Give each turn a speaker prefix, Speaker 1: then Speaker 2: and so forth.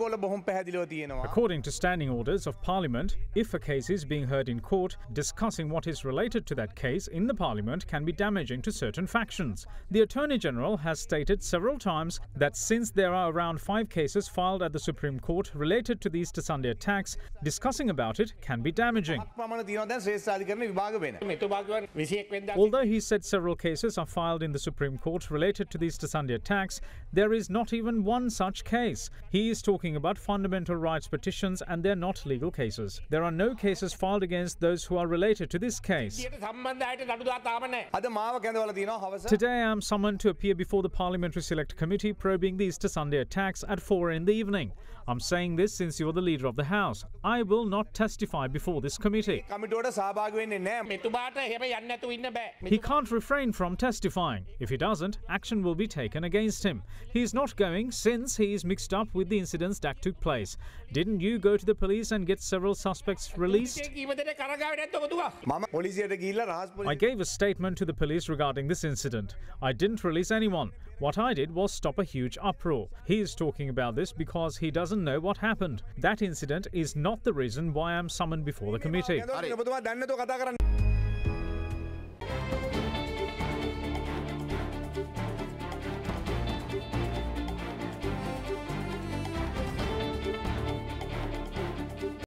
Speaker 1: According to standing orders of Parliament, if a case is being heard in court, discussing what is related to that case in the Parliament can be damaging to certain factions. The Attorney General has stated several times that since there are around five cases filed at the Supreme Court related to the Easter Sunday attacks, discussing about it can be damaging. Although he said several cases are filed in the Supreme Court related to the Easter Sunday attacks, there is not even one such case. He is talking talking about fundamental rights petitions and they're not legal cases. There are no cases filed against those who are related to this case. Today I am summoned to appear before the Parliamentary Select Committee probing the Easter Sunday attacks at 4 in the evening. I'm saying this since you're the leader of the House. I will not testify before this committee. He can't refrain from testifying. If he doesn't, action will be taken against him. He's not going since he is mixed up with the incidents that took place. Didn't you go to the police and get several suspects released? I gave a statement to the police regarding this incident. I didn't release anyone. What I did was stop a huge uproar. He is talking about this because he doesn't know what happened. That incident is not the reason why I'm summoned before the committee.